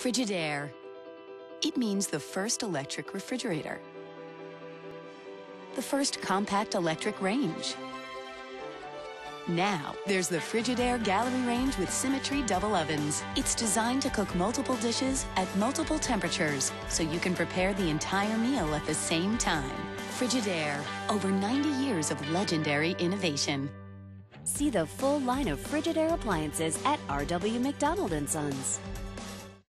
Frigidaire. It means the first electric refrigerator. The first compact electric range. Now, there's the Frigidaire Gallery Range with Symmetry double ovens. It's designed to cook multiple dishes at multiple temperatures, so you can prepare the entire meal at the same time. Frigidaire, over 90 years of legendary innovation. See the full line of Frigidaire appliances at RW McDonald & Sons.